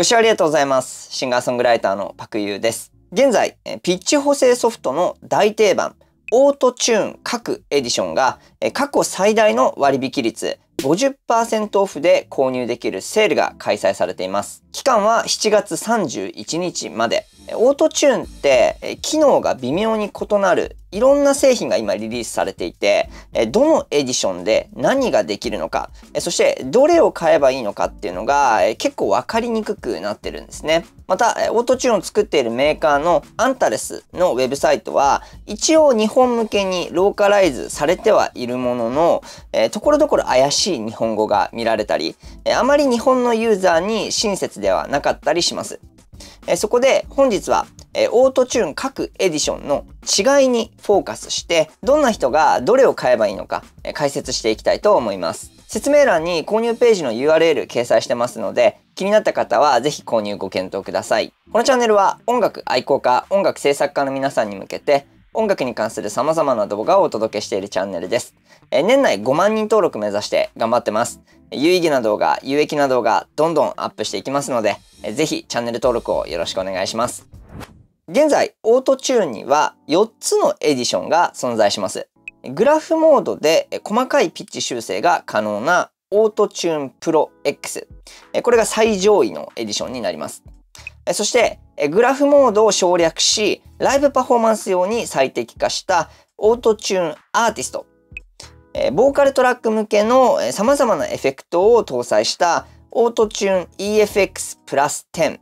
ご視聴ありがとうございます。シンガーソングライターのパクユーです。現在、えピッチ補正ソフトの大定番、オートチューン各エディションがえ過去最大の割引率50%オフで購入できるセールが開催されています。期間は7月31日まで。オートチューンってえ機能が微妙に異なるいろんな製品が今リリースされていて、どのエディションで何ができるのか、そしてどれを買えばいいのかっていうのが結構わかりにくくなってるんですね。また、オートチューンを作っているメーカーのアンタレスのウェブサイトは一応日本向けにローカライズされてはいるものの、ところどころ怪しい日本語が見られたり、あまり日本のユーザーに親切ではなかったりします。えそこで本日は、えオートチューン各エディションの違いにフォーカスして、どんな人がどれを買えばいいのか、え解説していきたいと思います。説明欄に購入ページの URL 掲載してますので、気になった方はぜひ購入ご検討ください。このチャンネルは音楽愛好家、音楽制作家の皆さんに向けて、音楽に関する様々な動画をお届けしているチャンネルです。え年内5万人登録目指して頑張ってます。有意義な動画、有益な動画、どんどんアップしていきますので、えぜひチャンネル登録をよろしくお願いします。現在、オートチューンには4つのエディションが存在します。グラフモードで細かいピッチ修正が可能なオートチューンプロ X。えこれが最上位のエディションになります。そして、グラフモードを省略し、ライブパフォーマンス用に最適化したオートチューンアーティスト。ボーカルトラック向けのえ様々なエフェクトを搭載したオートチューン EFX プラス10。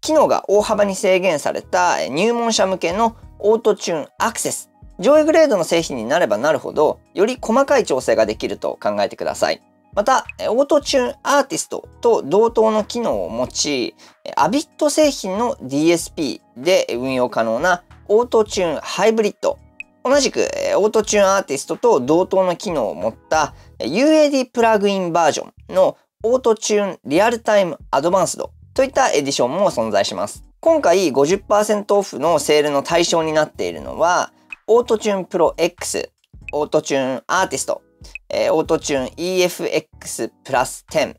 機能が大幅に制限された入門者向けのオートチューンアクセス。上位グレードの製品になればなるほど、より細かい調整ができると考えてください。また、オートチューンアーティストと同等の機能を持ち、アビッド製品の DSP で運用可能なオートチューンハイブリッド。同じく、オートチューンアーティストと同等の機能を持った UAD プラグインバージョンのオートチューンリアルタイムアドバンスドといったエディションも存在します。今回50%オフのセールの対象になっているのは、オートチューンプロ X、オートチューンアーティスト、えオートチューン EFX プラス10、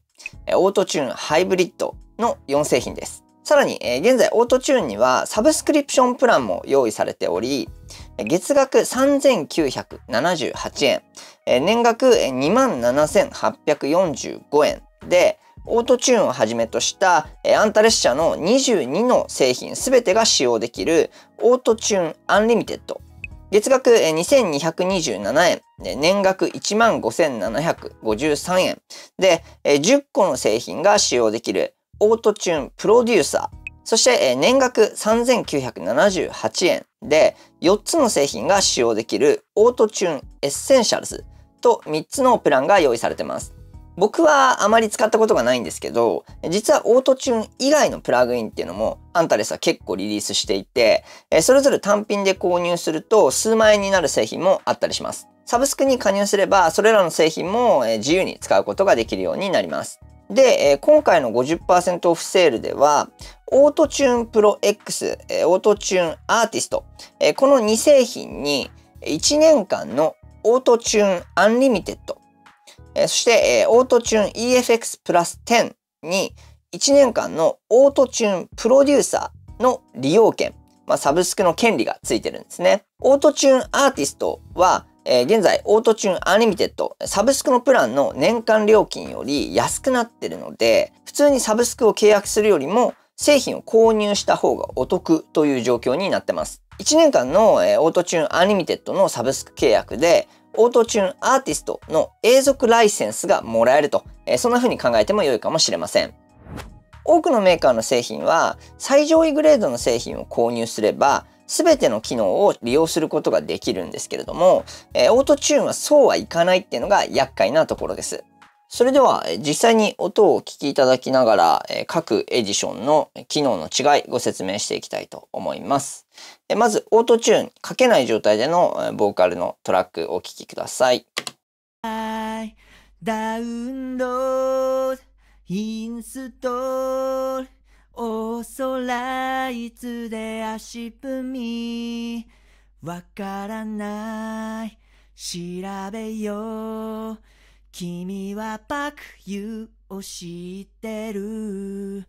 えオートチューンハイブリッドの4製品です。さらに、え現在オートチューンにはサブスクリプションプランも用意されており、月額3978円、えー年額27,845円で、オートチューンをはじめとしたえアンタレス社の22の製品すべてが使用できるオートチューンアンリミテッド。月額2227円、年額15,753円で10個の製品が使用できるオートチューンプロデューサー。そして年額3978円で4つの製品が使用できるオートチューンエッセンシャルズと3つのプランが用意されています。僕はあまり使ったことがないんですけど、実はオートチューン以外のプラグインっていうのもアンタレスは結構リリースしていて、それぞれ単品で購入すると数万円になる製品もあったりします。サブスクに加入すれば、それらの製品も自由に使うことができるようになります。で、今回の50%オフセールでは、オートチューンプロ X、オートチューンアーティスト、この2製品に1年間のオートチューンアンリミテッド、えそして、えオートチューン EFX プラス10に1年間のオートチューンプロデューサーの利用権、まあ、サブスクの権利がついてるんですね。オートチューンアーティストは、えー現在オートチューンアンリミテッドサブスクのプランの年間料金より安くなってるので普通にサブスクを契約するよりも製品を購入した方がお得という状況になってます。1年間の、えーオートチューンアンリミテッドのサブスク契約でオートチューンアーティストの永続ライセンスがもらえると、えそんな風に考えても良いかもしれません。多くのメーカーの製品は最上位グレードの製品を購入すれば全ての機能を利用することができるんですけれども、えオートチューンはそうはいかないっていうのが厄介なところです。それでは実際に音をお聞きいただきながら各エディションの機能の違いご説明していきたいと思います。まずオートチューンかけない状態でのボーカルのトラックをお聞きください。ダウンロードインストールオーソライツで足踏みわからない調べよう君はパクユを知ってる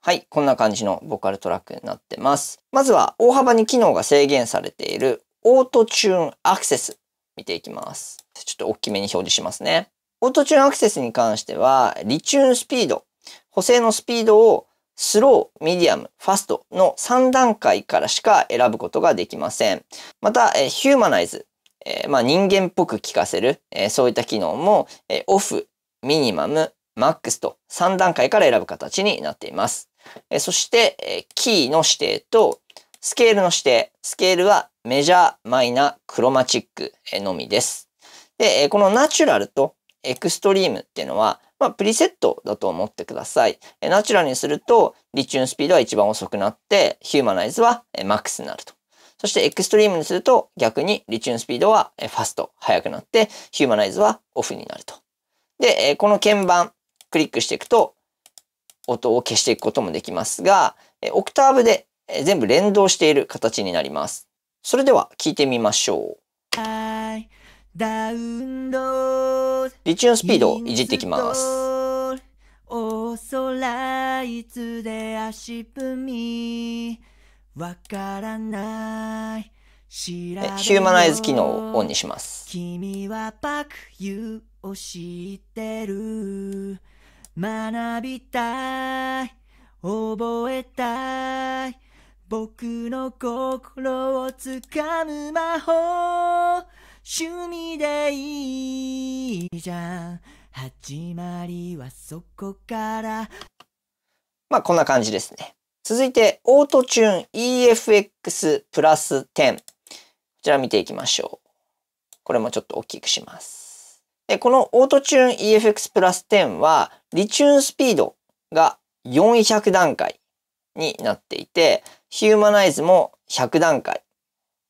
はい、こんな感じのボーカルトラックになってます。まずは大幅に機能が制限されているオートチューンアクセス見ていきます。ちょっと大きめに表示しますね。オートチューンアクセスに関しては、リチューンスピード、補正のスピードをスロー、ミディアム、ファストの3段階からしか選ぶことができません。また、ヒューマナイズ、えまあ、人間っぽく聞かせる、えそういった機能も、えオフ、ミニマム、マックスと3段階から選ぶ形になっています。えそして、えキーの指定とスケールの指定。スケールはメジャー、マイナー、クロマチックのみです。で、えこのナチュラルとエクストリームっていうのは、まあ、プリセットだと思ってください。ナチュラルにすると、リチューンスピードは一番遅くなって、ヒューマナイズはマックスになると。そしてエクストリームにすると、逆にリチューンスピードはえーファスト、速くなって、ヒューマナイズはオフになると。で、えーこの鍵盤、クリックしていくと、音を消していくこともできますが、えーオクターブでえー全部連動している形になります。それでは聞いてみましょう。はいダウンロードリチューンスピードをいじっていきます。すお空いつで足踏みわからない。ヒューマナイズ機能をオンにします。君はパクユを知ってる。学びたい。覚えたい。僕の心をつかむ魔法。趣味でいいじゃん。始まりはそこから。まあこんな感じですね。続いて、オートチューン EFX プラス10。こちら見ていきましょう。これもちょっと大きくします。でこのオートチューン EFX プラス10は、リチューンスピードが400段階になっていて、ヒューマナイズも100段階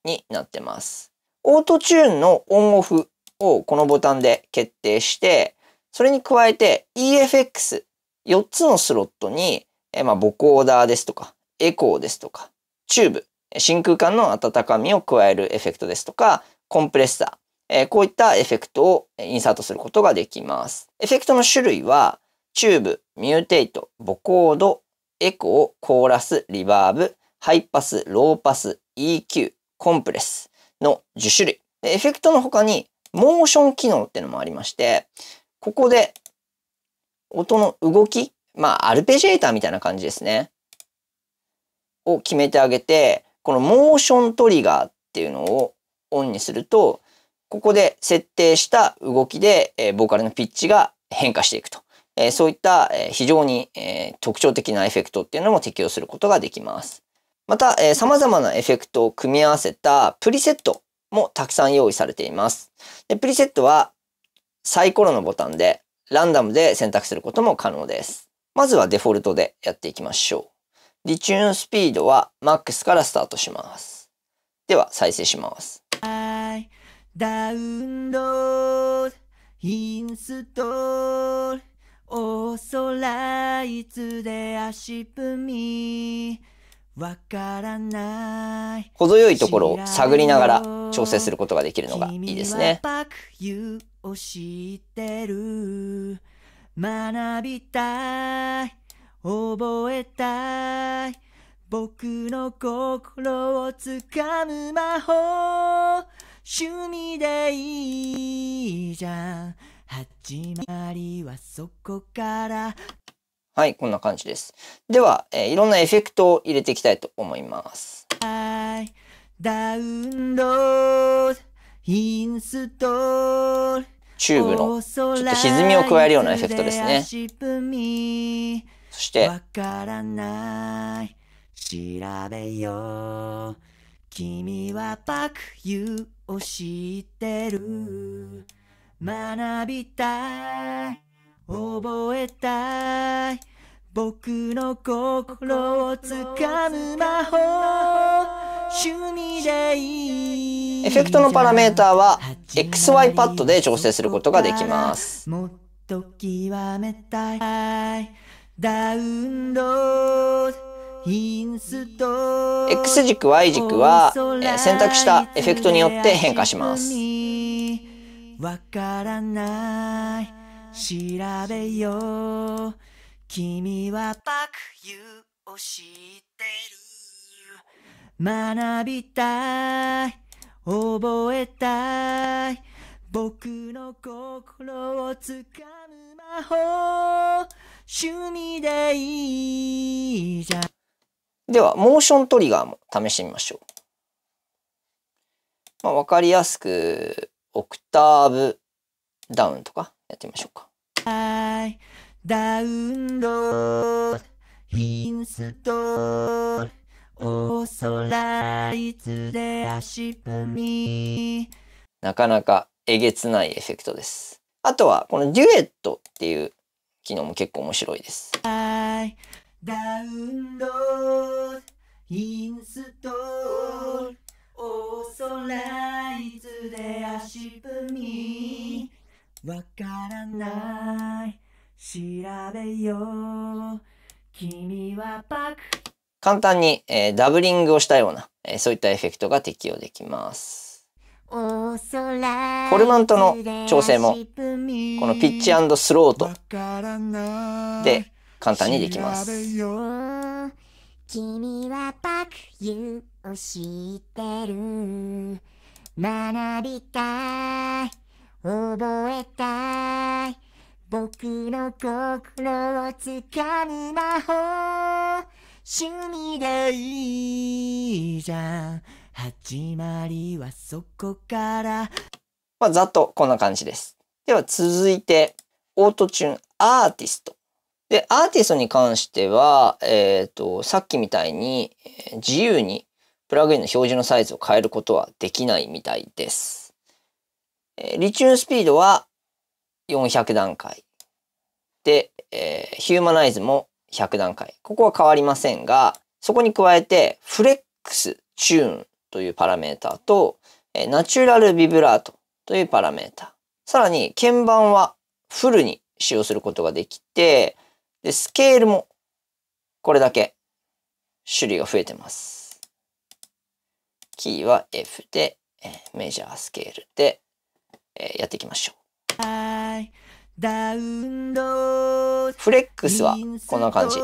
になってます。オートチューンのオンオフをこのボタンで決定して、それに加えて EFX 4つのスロットに、えまあ、ボコーダーですとか、エコーですとか、チューブ、真空管の温かみを加えるエフェクトですとか、コンプレッサー、えこういったエフェクトをインサートすることができます。エフェクトの種類は、チューブ、ミューテイト、ボコード、エコー、コーラス、リバーブ、ハイパス、ローパス、EQ、コンプレスの10種類。でエフェクトの他に、モーション機能っていうのもありまして、ここで音の動き、まあ、アルペジエーターみたいな感じですね。を決めてあげて、このモーショントリガーっていうのをオンにすると、ここで設定した動きで、えボーカルのピッチが変化していくと。えそういった、え非常に、え特徴的なエフェクトっていうのも適用することができます。また、えー様々なエフェクトを組み合わせたプリセットもたくさん用意されています。でプリセットはサイコロのボタンでランダムで選択することも可能です。まずはデフォルトでやっていきましょう。リチューンスピードはマックスからスタートします。では再生します。はいダウンロードインストールお空いつで足踏みわからない程よいところを探りながら調整することができるのがいいですね。君はパクユを知ってる学びたい。覚えたい。僕の心をつかむ魔法。趣味でいいじゃん。始まりはそこから。はい、こんな感じです。では、えーいろんなエフェクトを入れていきたいと思います。はい。ダウンロード。インストールチューブの、ちょっと歪みを加えるようなエフェクトですね。そして、調べよう。君はパクユを知ってる。学びたい。覚えたい。僕の心をつかむ魔法。エフェクトのパラメーターは XY パッドで調整することができます。もっと極めたい。ダウンロードインストール。X 軸 Y 軸は、えー選択したエフェクトによって変化します。わからない。調べよう。君はパク you を知ってる学びたい。覚えたい。僕の心をつかむ魔法。趣味でいいじゃん。では、モーショントリガーも試してみましょう。まあ、わかりやすく、オクターブダウンとかやってみましょうか。はい。ダウンロード。インスト。ールオーソライツで足踏みなかなかえげつないエフェクトです。あとは、このデュエットっていう機能も結構面白いです。はいダウンロードインストール。オーソライツで足踏みわからない。調べよう。君はバク簡単に、えーダブリングをしたような、えーそういったエフェクトが適用できます。フォルマントの調整もここのピッチスロートでで簡単にできます。君はバクユを知ってる学びたい覚えたい僕の心をつかむ魔法趣味でいいじゃん始まりはそこからまあ、ざっとこんな感じです。では続いて、オートチューンアーティスト。で、アーティストに関しては、えっ、と、さっきみたいに自由にプラグインの表示のサイズを変えることはできないみたいです。えーリチューンスピードは400段階。で、えーヒューマナイズも100段階。ここは変わりませんが、そこに加えて、フレックス、チューンというパラメータと、ナチュラルビブラートというパラメータ。さらに鍵盤はフルに使用することができて、で、スケールもこれだけ種類が増えてます。キーは F で、メジャースケールで、やっていきましょう。はいダウンロードフレックスはこんな感じ。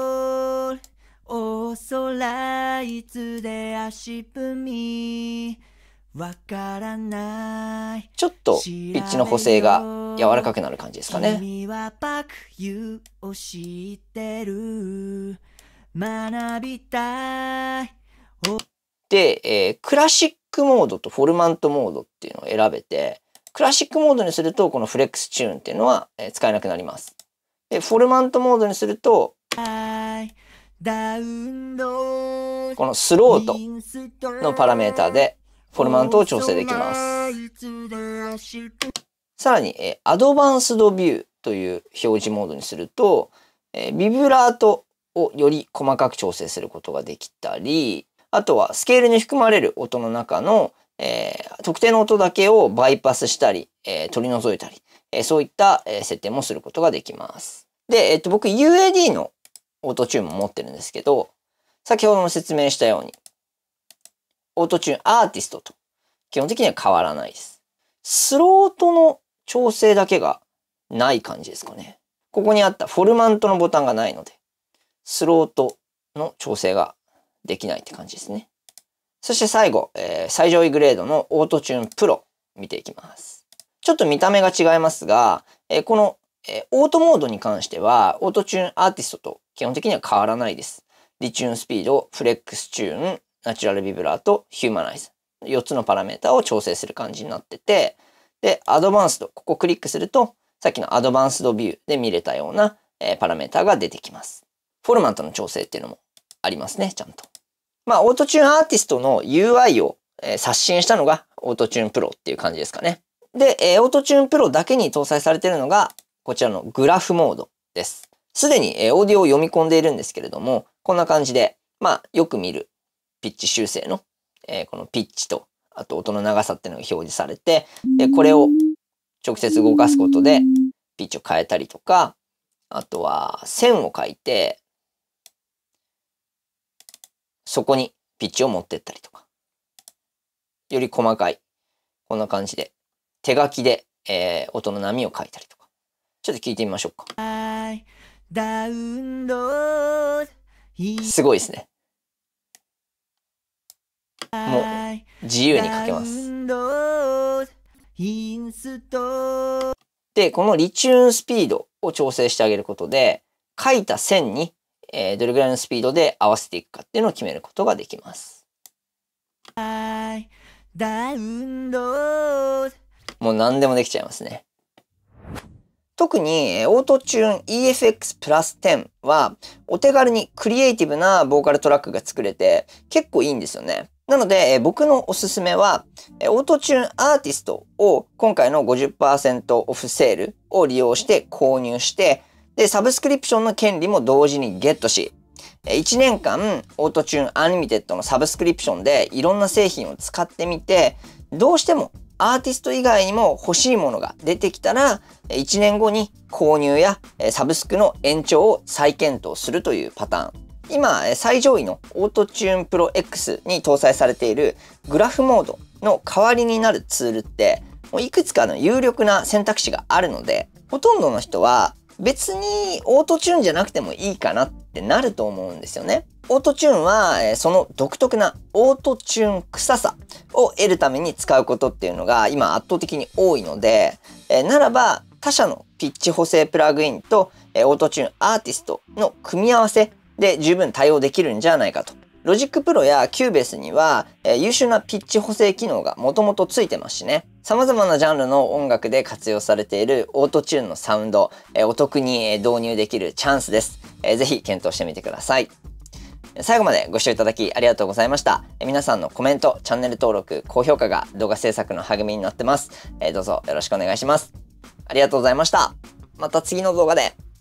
お空いつで足踏みわからないちょっとピッチの補正が柔らかくなる感じですかね。君はバクユを知ってる学びたいで、えークラシックモードとフォルマントモードっていうのを選べて、クラシックモードにすると、このフレックスチューンっていうのは、えー使えなくなります。で、フォルマントモードにすると、このスロートのパラメータで、フォルマントを調整できます。さらに、えーアドバンスドビューという表示モードにすると、えービブラートをより細かく調整することができたり、あとはスケールに含まれる音の中の、えー特定の音だけをバイパスしたり、えー取り除いたり、えーそういった、えー設定もすることができます。で、えっと、僕 UAD のオートチューンも持ってるんですけど、先ほども説明したように、 Auto-Tune Artist と基本的には変わらないです。 throat の調整だけがない感じですかね。ここにあったフォルマントのボタンがないので、 throat の調整ができないって感じですね。そして最後、えー最上位グレードの Auto-Tune Pro 見ていきます。ちょっと見た目が違いますが、えーこの、えオートモードに関しては、 Auto-Tune Artist と基本的には変わらないです。Retune Speed、Flex-Tune、Natural Vibrato、Humanize。4つのパラメータを調整する感じになってて、で、 Advanced、ここクリックすると、さっきの Advanced View で見れたような、えパラメータが出てきます。フォルマントの調整っていうのもありますね、ちゃんと。まあ、 Auto-Tune Artist の UI を、え刷新したのが Auto-Tune Pro っていう感じですかね。で、えー Auto-Tune Pro だけに搭載されているのが、こちらのグラフモードです。すでに、オーディオを読み込んでいるんですけれども、こんな感じで、まあ、よく見るピッチ修正の、えーこのピッチと、あと音の長さっていうのが表示されて、で、これを直接動かすことで、ピッチを変えたりとか、あとは線を書いて、そこにピッチを持ってったりとか。より細かい。こんな感じで。手書きで、えー音の波を書いたりとか。ちょっと聞いてみましょうか。はいダウンロードすごいですね。もう自由に書けます。で、このリチューンスピードを調整してあげることで、書いた線に、えー、どれぐらいのスピードで合わせていくかっていうのを決めることができます。もう何でもできちゃいますね。特にオートチューン EFX プラス10はお手軽にクリエイティブなボーカルトラックが作れて結構いいんですよね。なので僕のおすすめは Auto-Tune Artist を今回の50%オフセールを利用して購入してでサブスクリプションの権利も同時にゲットし1年間 Auto-Tune Unlimited のサブスクリプションでいろんな製品を使ってみてどうしても Artist 以外にも欲しいものが出てきたら、1年後に購入やサブスクの延長を再検討するというパターン。今、最上位のオートチューンプロ X に搭載されているグラフモードの代わりになるツールって、いくつかの有力な選択肢があるので、ほとんどの人は別に Auto-Tune じゃなくてもいいかなってなると思うんですよね。 Auto-Tune は、えその独特な Auto-Tune 臭さを得るために使うことっていうのが今圧倒的に多いので、えならば他社のピッチ補正プラグインと、え Auto-Tune Artist の組み合わせで十分対応できるんじゃないかと。 Logic Pro や Cubase には、え優秀なピッチ補正機能がもともとついてますしね。様々なジャンルの音楽で活用されている Auto-Tune のサウンド、えお得に導入できるチャンスです。えぜひ検討してみてください。最後までご視聴いただきありがとうございました。え皆さんのコメント、チャンネル登録、高評価が動画制作の励みになってます。えどうぞよろしくお願いします。ありがとうございました。また次の動画で。